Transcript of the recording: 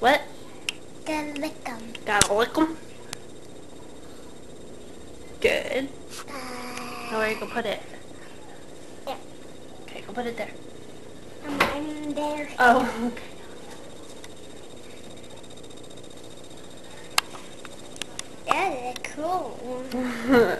What? Gotta lick 'em. Gotta lick 'em? Good. Uh, Now where you gonna put it? There. Okay, go put it there. I'm, I'm there. Oh, okay. Yeah, cool.